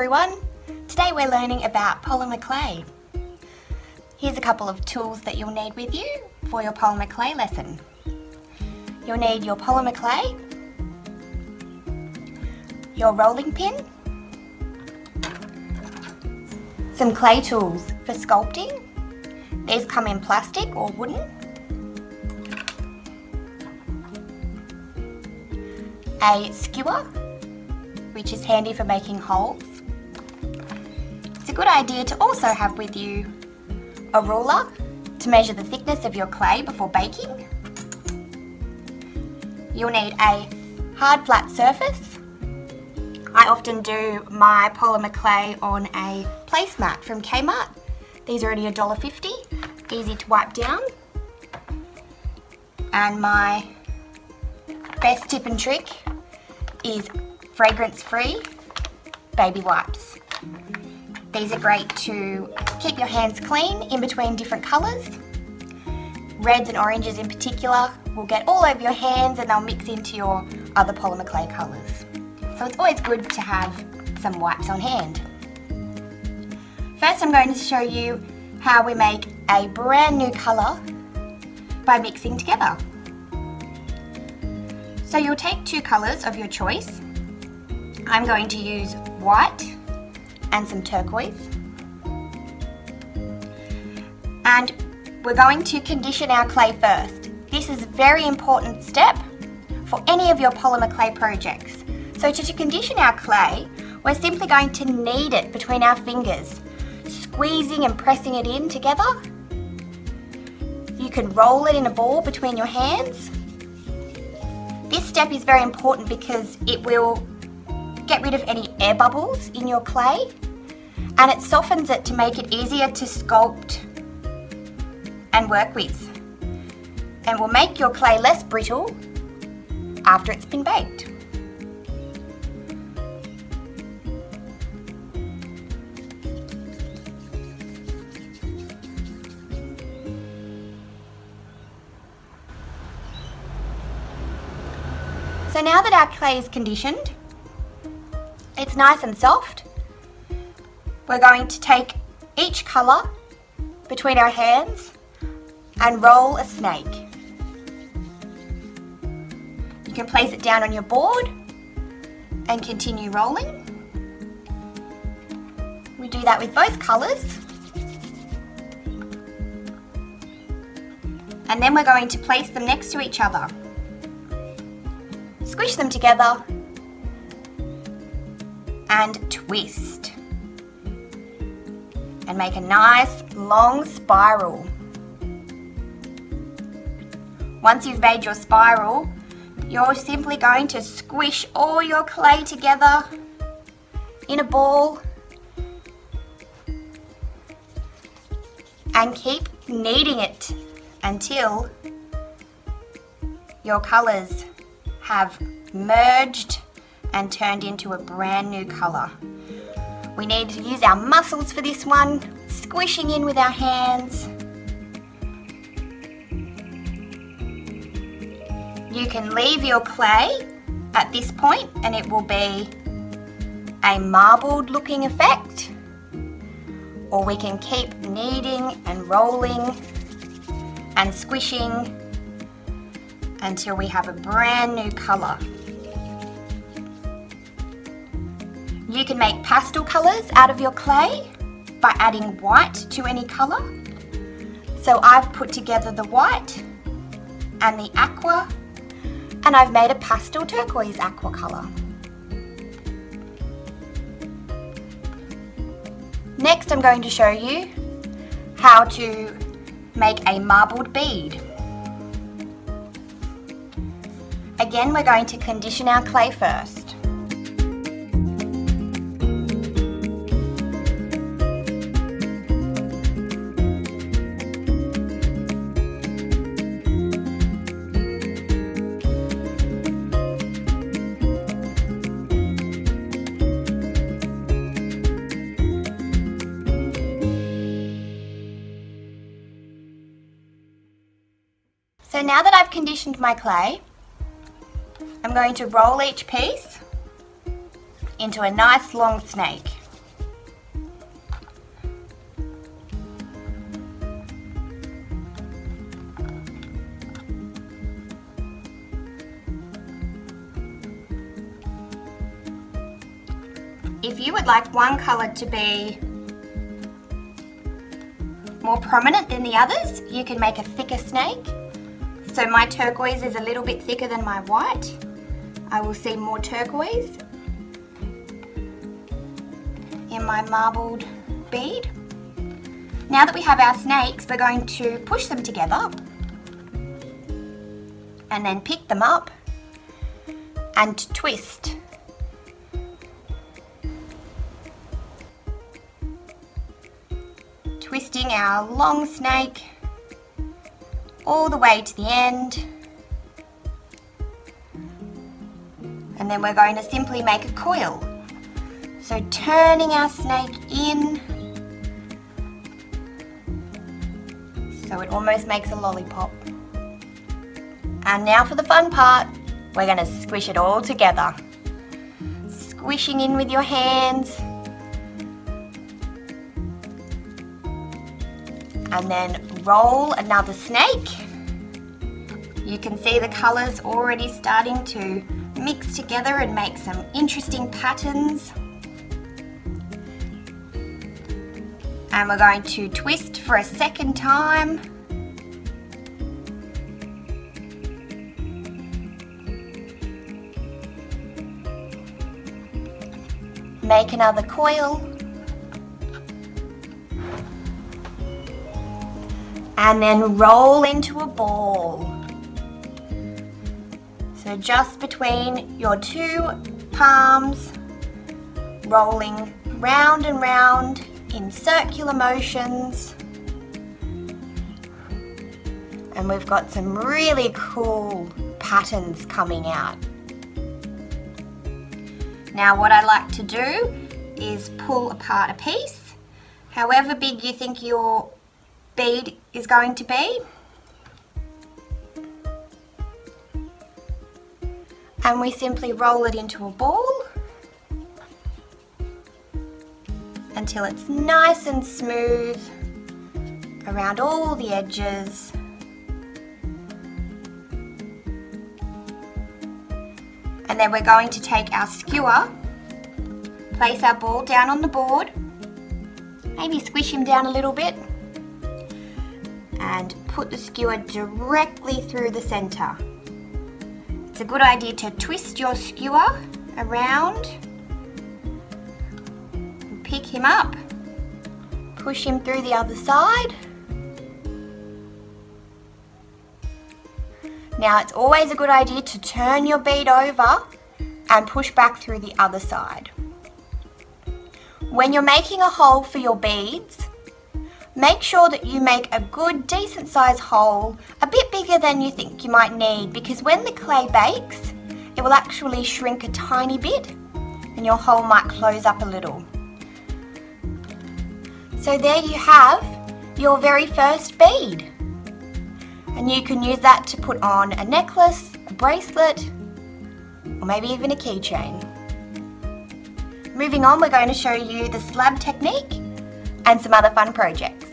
everyone. Today we're learning about polymer clay. Here's a couple of tools that you'll need with you for your polymer clay lesson. You'll need your polymer clay, your rolling pin, some clay tools for sculpting. These come in plastic or wooden. A skewer, which is handy for making holes. It's a good idea to also have with you a ruler to measure the thickness of your clay before baking. You'll need a hard flat surface. I often do my polymer clay on a placemat from Kmart. These are only $1.50, easy to wipe down. And my best tip and trick is fragrance-free baby wipes. These are great to keep your hands clean in between different colours. Reds and oranges in particular will get all over your hands and they'll mix into your other polymer clay colours. So it's always good to have some wipes on hand. First I'm going to show you how we make a brand new colour by mixing together. So you'll take two colours of your choice. I'm going to use white and some turquoise. And we're going to condition our clay first. This is a very important step for any of your polymer clay projects. So to condition our clay, we're simply going to knead it between our fingers, squeezing and pressing it in together. You can roll it in a ball between your hands. This step is very important because it will get rid of any air bubbles in your clay and it softens it to make it easier to sculpt and work with and will make your clay less brittle after it's been baked. So now that our clay is conditioned, it's nice and soft, we're going to take each colour between our hands and roll a snake. You can place it down on your board and continue rolling. We do that with both colours. And then we're going to place them next to each other. Squish them together and twist. And make a nice long spiral. Once you've made your spiral, you're simply going to squish all your clay together in a ball and keep kneading it until your colours have merged and turned into a brand new colour. We need to use our muscles for this one, squishing in with our hands. You can leave your clay at this point and it will be a marbled looking effect. Or we can keep kneading and rolling and squishing until we have a brand new colour. You can make pastel colours out of your clay by adding white to any colour. So I've put together the white and the aqua and I've made a pastel turquoise aqua colour. Next I'm going to show you how to make a marbled bead. Again we're going to condition our clay first. now that I've conditioned my clay, I'm going to roll each piece into a nice long snake. If you would like one colour to be more prominent than the others, you can make a thicker snake so my turquoise is a little bit thicker than my white. I will see more turquoise in my marbled bead. Now that we have our snakes, we're going to push them together and then pick them up and twist. Twisting our long snake all the way to the end. And then we're going to simply make a coil. So turning our snake in so it almost makes a lollipop. And now for the fun part, we're going to squish it all together. Squishing in with your hands. And then roll another snake. You can see the colours already starting to mix together and make some interesting patterns. And we're going to twist for a second time. Make another coil. And then roll into a ball. So just between your two palms, rolling round and round in circular motions. And we've got some really cool patterns coming out. Now what I like to do is pull apart a piece, however big you think your bead is going to be. And we simply roll it into a ball until it's nice and smooth around all the edges. And then we're going to take our skewer, place our ball down on the board, maybe squish him down a little bit, and put the skewer directly through the center. It's a good idea to twist your skewer around pick him up, push him through the other side. Now it's always a good idea to turn your bead over and push back through the other side. When you're making a hole for your beads, make sure that you make a good decent size hole, a bit bigger than you think you might need because when the clay bakes, it will actually shrink a tiny bit and your hole might close up a little. So there you have your very first bead. And you can use that to put on a necklace, a bracelet, or maybe even a keychain. Moving on, we're going to show you the slab technique and some other fun projects.